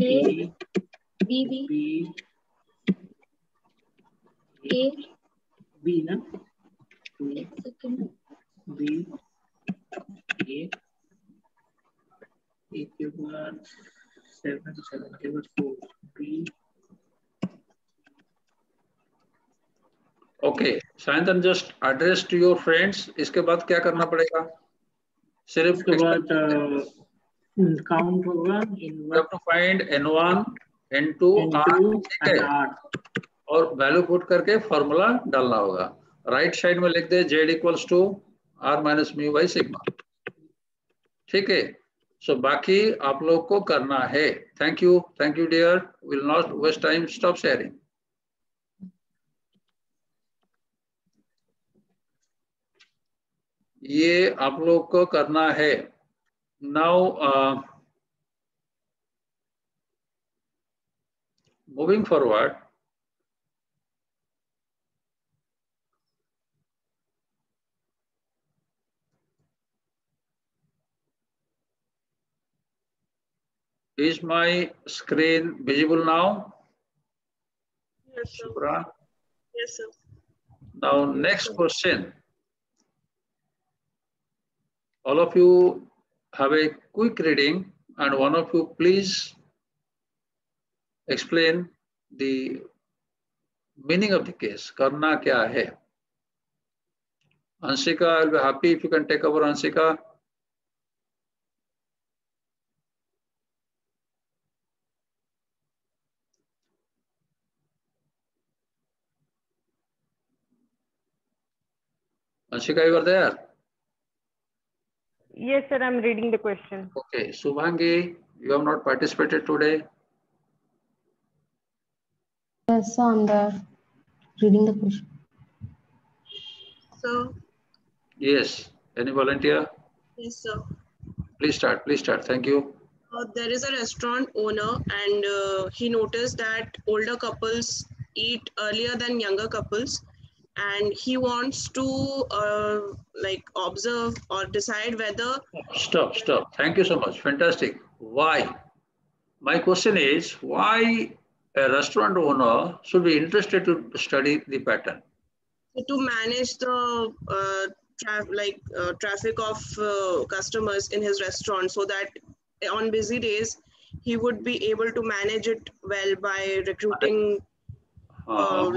A, B, B, B A, B ना B A A के बाद seven seven के बाद four B okay Sayantan just address to your friends इसके बाद क्या करना पड़ेगा? सिर्फ़ काउंट होगा इन you have to find n1 n2 r ठीक है? और वैल्यू पुट करके फॉर्मूला डालना होगा। राइट साइड में लिख दे Z equals to R minus mu by sigma ठीक है? सो बाकी आप लोग को करना है। Thank you thank you dear will not waste time stop sharing ये आप लोग को करना है। Now moving forward is my screen visible now yes now next question All of you have a quick reading and one of you please explain the meaning of the case. Karna kya hai? Ansika, I'll be happy if you can take over Ansika. Ansika, you are there? Yes, sir, I'm reading the question. Okay, Subhangi, you have not participated today. Yes, I'm there. Reading the question. So, Yes. Any volunteer? yes, sir. Please start. Please start. Thank you. Uh, there is a restaurant owner and uh, he noticed that older couples eat earlier than younger couples and he wants to uh, like observe or decide whether Stop, stop. Thank you so much. Fantastic. Why? My question is why a restaurant owner should be interested to study the pattern? to manage the uh, tra- like uh, traffic of uh, customers in his restaurant so that on busy days he would be able to manage it well by recruiting uh,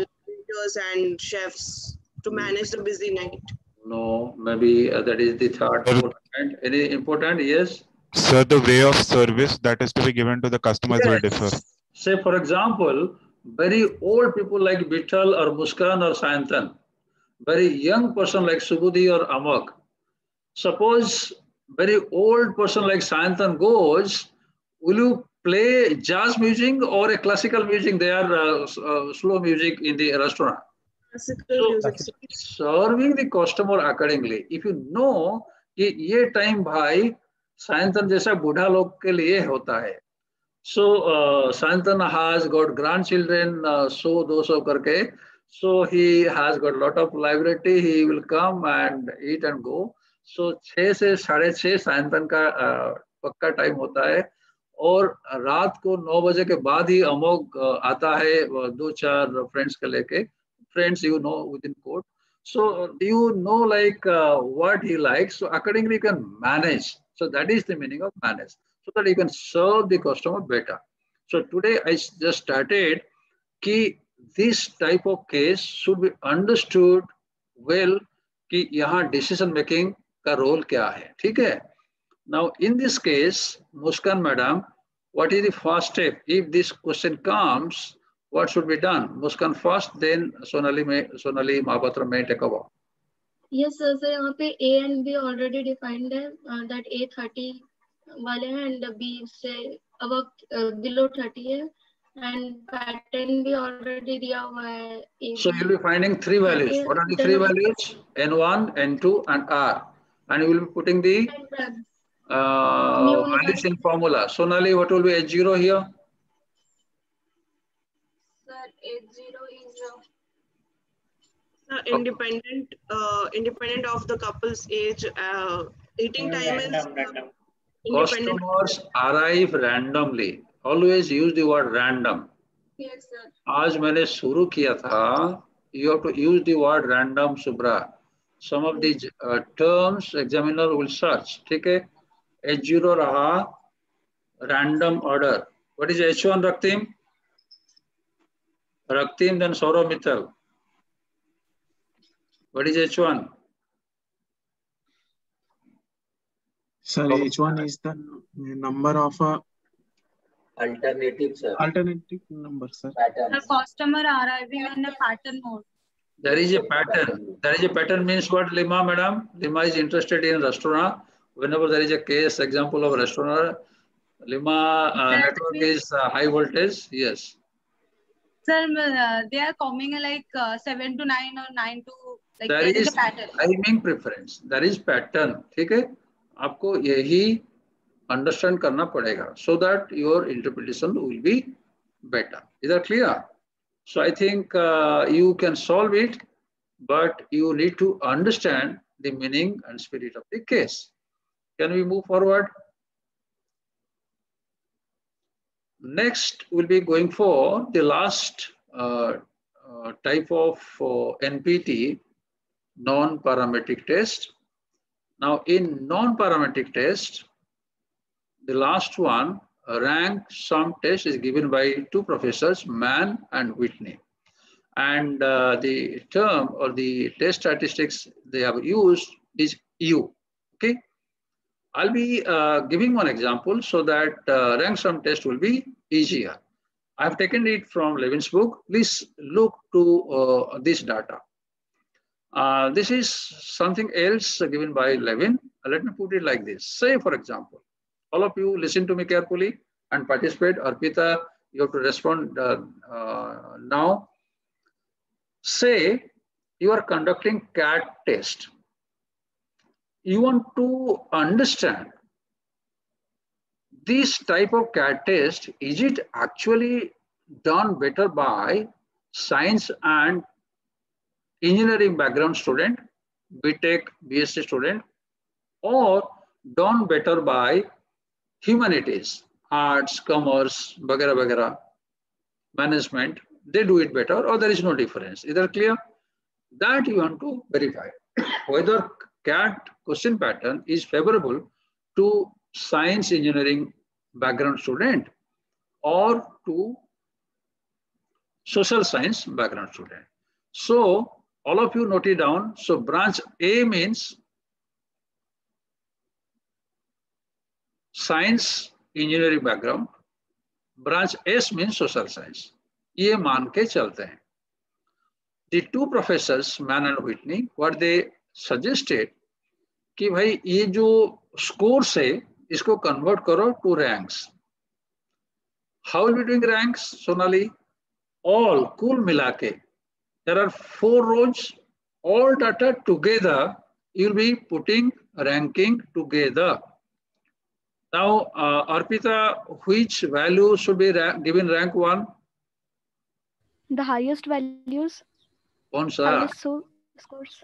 waiters and chefs to manage the busy night No, maybe uh, that is the third important. Any important? Yes. Sir, the way of service that is to be given to the customers will differ. Say, for example, very old people like Bital or Muskan or Sayantan, very young person like Subudhi or Amak. Suppose very old person like Sayantan goes, will you play jazz music or a classical music? They are uh, uh, slow music in the restaurant. classical music Serving the customer accordingly. If you know कि ये time भाई सायंतन जैसा बूढ़ा लोग के लिए होता है so Sayantan has got grand children so दो सौ करके so he has got lot of library he will come and eat and go so छः से साढ़े छः सायंतन का uh, पक्का टाइम होता है और रात को नौ बजे के बाद ही अमोक आता है दो चार फ्रेंड्स को लेके। Friends you know with in court so you know like word you like so accordingly you can manage so that is the meaning of manage so that you can serve the customer better so today I just started कि this type of case should be understood well कि यहाँ decision making का role क्या है। ठीक है? Now in this case Muskan madam what is the first step if this question comes what should be done Muskan first then Sonali may Sonali Mahapatra may take over yes sir sir यहाँ पे A and B already defined है that A thirty वाले हैं and B से अब below thirty है and pattern भी already दिया हुआ है ए So you'll be finding three values. Okay, What are the then three what- values? N1, N2, and R. And you will be putting the uh, values in formula. Sonali, what will be H0 here? Sir at zero is uh, independent uh, independent of the couple's age uh, eating time random, is Random, Customers arrive randomly. Always use the word random. Yes sir आज मैंने शुरू किया था you have to use the word random subra some of the uh, terms examiner will search ठीक है h0 रहा random order what is h1 रक्तिम रक्तिम then Saurabh Mittal what is h1 Sir, each one is the number of a Alternative, sir. alternative number, sir. Pattern. The customer arriving in a pattern mode. there is a pattern there is a pattern means what lima madam lima is interested in restaurant whenever there is a case example of restaurant lima uh, network is uh, high voltage yes Sir, uh, they are coming uh, like uh, 7 to 9 or 9 to like there there is is a pattern. timing preference there is pattern ठीक है आपको यही understand करना पड़ेगा so that your interpretation will be better is that clear so i think uh, you can solve it but you need to understand the meaning and spirit of the case can we move forward next we'll be going for the last uh, uh, type of uh, npt non-parametric test. Now in non-parametric test, the last one, rank sum test is given by two professors, Mann and Whitney. And uh, the term or the test statistics they have used is U, okay? I'll be uh, giving one example so that uh, rank sum test will be easier. I've taken it from Levin's book. Please look to uh, this data. Uh, this is something else given by Levin. Uh, let me put it like this. Say, for example, all of you listen to me carefully and participate. Arpita, you have to respond uh, now. say you are conducting CAT test. You want to understand this type of CAT test, is it actually done better by science and engineering background student, BTech, BSc student, or done better by humanities, arts, commerce, bagara bagara, management, they do it better or there is no difference. Either clear? That you want to verify whether CAT question pattern is favorable to science engineering background student or to social science background student. So all of you note it down. So branch A means science engineering background. Branch S means social science. ये मान के चलते हैं The two professors, Mann and Whitney, what they suggested कि भाई ये जो scores है इसको कन्वर्ट करो to ranks how will be doing ranks Sonali all कुल मिला के there are four rows data together you'll be putting ranking together now uh, arpita which value should be rank, given rank one The highest values, कौन सा highest so scores.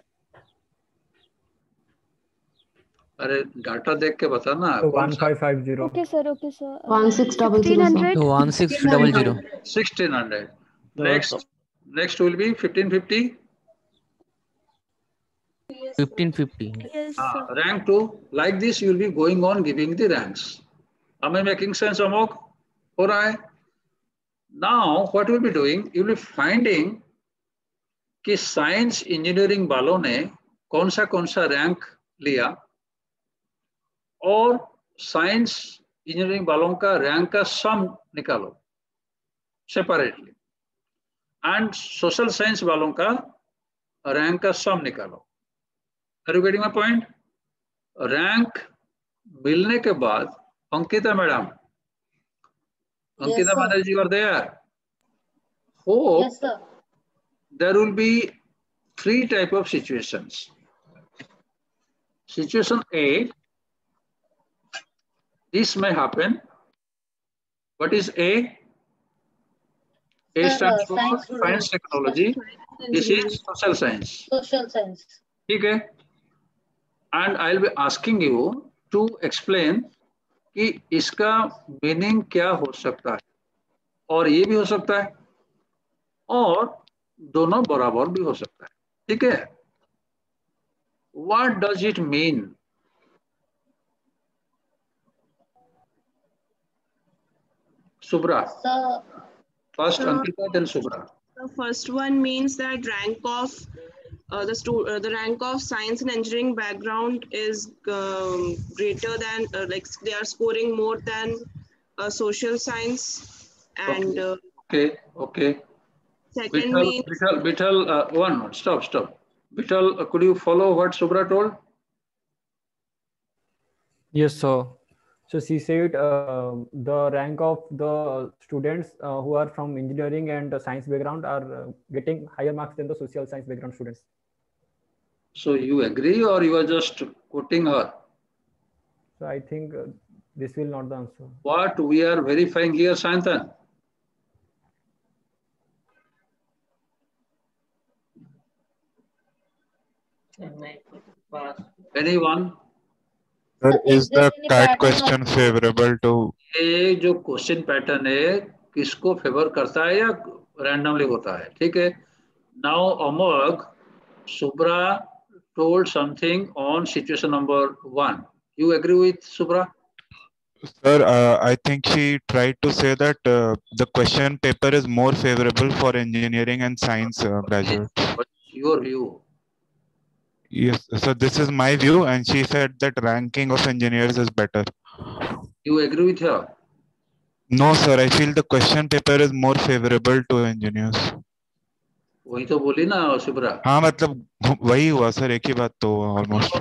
अरे data देख के बता ना one five five zero okay sir okay sir. One six double zero one six double zero sixteen hundred next next will be fifteen fifty fifteen fifty rank two like this you will be going on giving the ranks I am making sense Amogh हो रहा है now what will be doing you will finding कि science engineering वालों ने कौन सा कौन सा रैंक लिया? और साइंस इंजीनियरिंग वालों का रैंक का सम निकालो सेपरेटली एंड सोशल साइंस वालों का रैंक का सम निकालो. एडुकेटिंग माई पॉइंट रैंक मिलने के बाद अंकिता मैडम अंकिता बनर्जी और देर हो there will be three type of situation situation at this may happen what is a a stands uh, for science science technology this is social science Social science. ठीक है and I will be asking you to explain कि इसका meaning क्या हो सकता है और ये भी हो सकता है और दोनों बराबर भी हो सकता है ठीक है what does it mean Subra. The, first the, Ankita, then Subra. The first one means that rank of uh, the stu- uh, the rank of science and engineering background is um, greater than uh, like they are scoring more than uh, social science and okay uh, okay. Second Bittal, means Bittal, one stop stop. Bittal, could you follow what Subra told? Yes, sir. So she said uh, the rank of the students uh, who are from engineering and science background are uh, getting higher marks than the social science background students. So you agree or you are just quoting her? So I think uh, this will not the answer. What we are verifying here, Santan? Anyone? Sir, is the CAT question favorable to ये जो question pattern है किसको favour करता है या randomly होता है ठीक है now Amogh Subra told something on situation number one. You agree with Subra? Sir, uh, I think she tried to say that uh, the question paper is more favorable for engineering and science uh, graduates. What's your view? Yes, so this is my view, and she said that ranking of engineers is better. You agree with her? No, sir, I feel the question paper is more favorable to engineers. वही तो बोली ना सुब्रा हाँ मतलब वही हुआ sir एक ही बात तो almost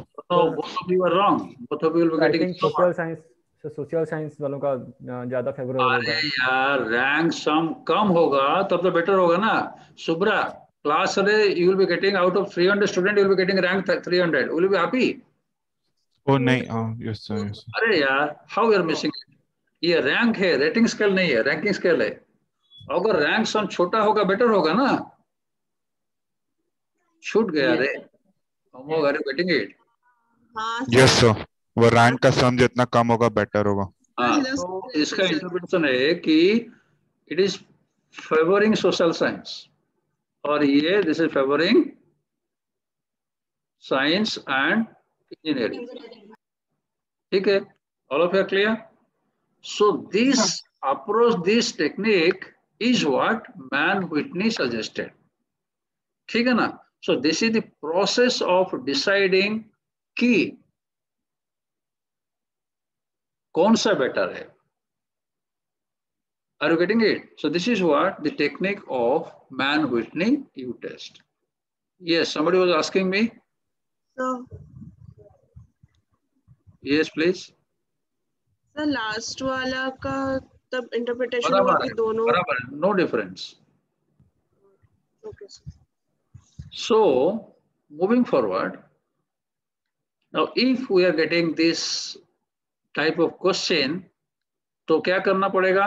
you are wrong. Both of you will be So I getting think social science so social science वालों का uh, ज़्यादा फेवरेबल अरे यार रैंक सम कम होगा तब तो बेटर होगा ना Subra class array you will be getting out of 300 student you will be getting rank 300 will you be happy? ओ नहीं यस सर यस अरे यार हाउ यू आर मिसिंग ये रैंक है रेटिंग स्केल नहीं है रैंकिंग स्केल है। अगर रैंक सम छोटा होगा बेटर होगा ना? छूट गया रे। Amogh are you getting it yes sir वो रैंक का सम जितना कम होगा बेटर होगा। हाँ तो इसका इंटरप्रिटेशन है कि it is favouring social science और ये this is favouring science and engineering ठीक है all of you clear so this approach this technique is what Mann Whitney suggested ठीक है ना so this is the process of deciding कि कौन सा बेटर है Are you getting it? So this is what the technique of Mann-Whitney U-test. Yes, somebody was asking me. So, Yes, please. Sir last वाला का तब interpretation हुआ बराबर कि है, दोनों बराबर है, no difference. Okay So moving forward, now if we are getting this type of question, तो क्या करना पड़ेगा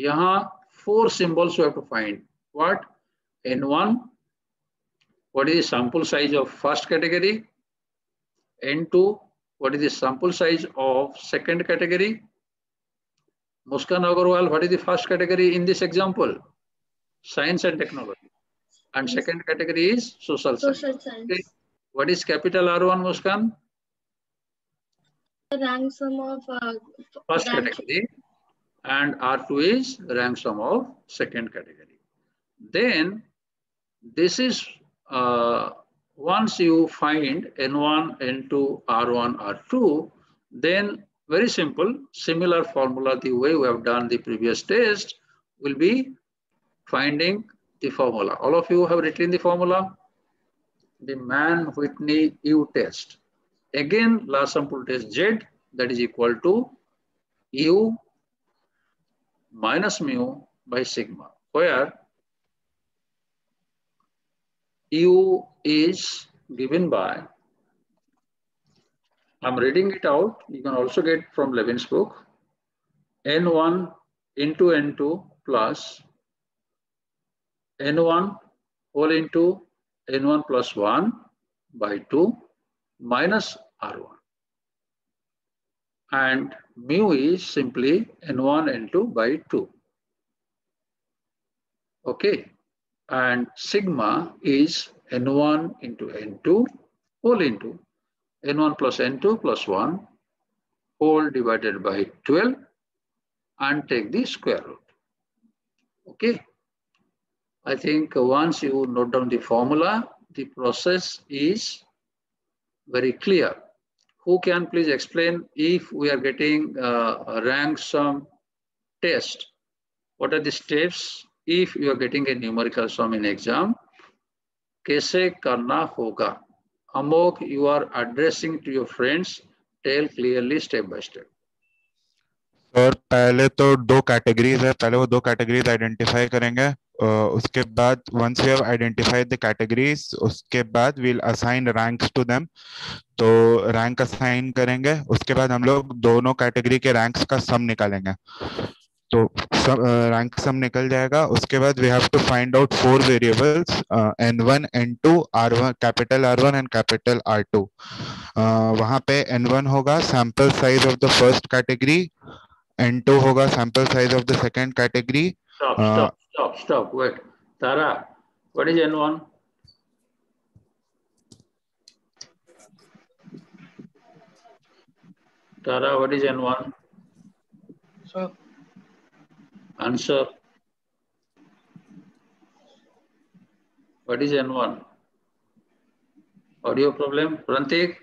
यहाँ four symbols you have to find. What? N1. What is the sample size of first category? N2. What is the sample size of second category? Muskan Agarwal, what is the first category in this example? Science and technology. And second category is social science. Social science. Okay. What is capital R1, Muskan? Rank sum of uh, first rank- category and R2 is rank sum of second category. Then this is uh, once you find N1, N2, R1, R2, then very simple, similar formula the way we have done the previous test will be finding the formula. All of you have written the formula? The Mann-Whitney U test. Again, last sample test Z that is equal to U minus mu by sigma, where U is given by, I'm reading it out, you can also get from Levin's book, N1 into N2 plus N1 all into N1 plus 1 by 2 minus R1. And mu is simply N1, N2 by 2. Okay. And sigma is N1 into N2 whole into N1 plus N2 plus 1 whole divided by 12 and take the square root. Okay. I think once you note down the formula, the process is very clear. Who can please explain if we are getting uh, rank sum test? What are the steps if you are getting a numerical sum in exam? कैसे करना होगा? Amok, you are addressing to your friends. Tell clearly step by step. Sir पहले तो दो categories है पहले वो दो कैटेगरीज आइडेंटिफाई करेंगे उसके बाद once we have identified the categories उसके बाद we'll assign ranks to them तो रैंक असाइन करेंगे उसके बाद हम लोग दोनों कैटेगरी के रैंक्स का सम निकालेंगे. तो सम, रैंक सम निकल जाएगा उसके बाद we have to find out four variables N one N two R one capital R one and capital R two वहाँ पे एन वन होगा sample size of the first category N two होगा sample size of the second category Uh, stop, stop, stop, stop. Wait. Tara, what is N1? Tara, what is N1? Sir, Answer. What is N1? Audio problem? Prantik?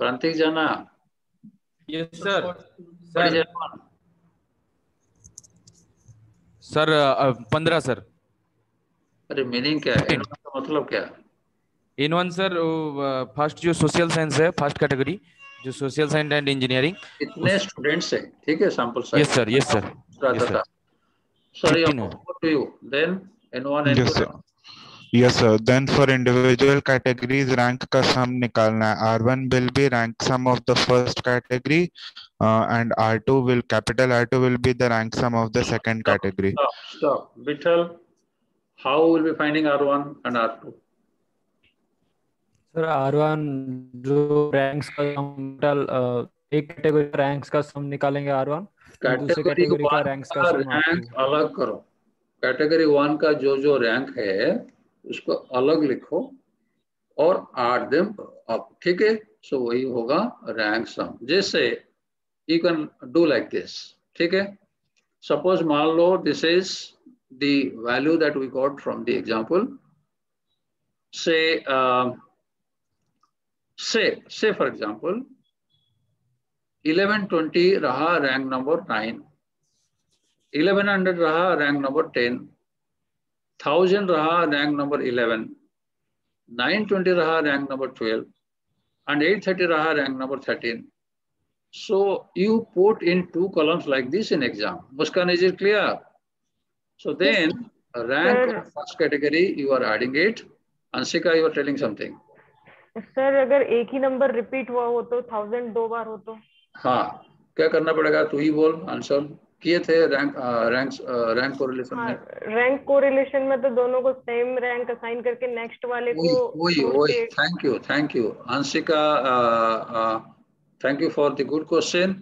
Prantik Jana? Yes, sir. What is Sir, N1? Uh, पंद्रह sir. अरे meaning क्या है? का मतलब क्या? N one sir first जो social science है first category जो सोशल साइंस एंड इंजीनियरिंग इतने स्टूडेंट्स हैं ठीक है sample size yes sir yes sir sir Sorry, 15 over to you. Yes sir then for individual categories rank का sum निकालना है R one will be rank sum of the first category and R two will capital R two will be the rank sum of the second category stop how will be finding R one and R two sir R one जो ranks का total एक category का ranks का sum निकालेंगे R one category का ranks का sum अलग करो। कैटेगरी वन का जो जो रैंक है उसको अलग लिखो और आठ देम अब ठीक है सो वही होगा रैंक सम जैसे you can do like this ठीक है? सपोज़ मान लो this is the value that we got from the example से से से फॉर एग्जांपल 1120 रहा रैंक नंबर 9 1100 रहा रैंक नंबर 10 थाउज़ेंड रहा rank number eleven nine twenty रहा rank number twelve and eight thirty रहा rank number thirteen so you put in two columns like this in exam Muskan is it clear so then rank first category you are adding it Anshika you are telling something sir अगर एक ही number repeat हुआ हो तो thousand दो बार हो तो। हाँ क्या करना पड़ेगा? तू ही बोल आंसर किए थे रैंक रैंक रैंक कोरिलेशन हाँ में? रैंक कोरिलेशन में तो दोनों को सेम रैंक असाइन करके नेक्स्ट वाले को वही वही thank you thank you Anshika thank you for the good question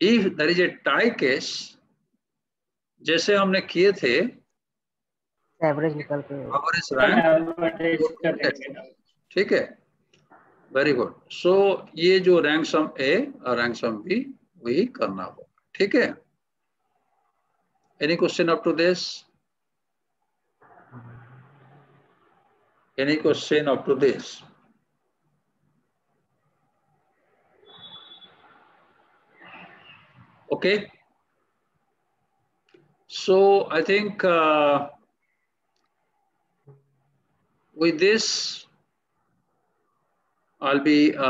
if there is a tie case जैसे हमने किए थे एवरेज निकल के। एवरेज रैंक ठीक है? वेरी गुड सो ये जो रैंक सम ए और रैंक सम बी वही करना होगा। ठीक है? Any question up to this? Any question up to this? Okay. So I think uh, with this, I'll be uh,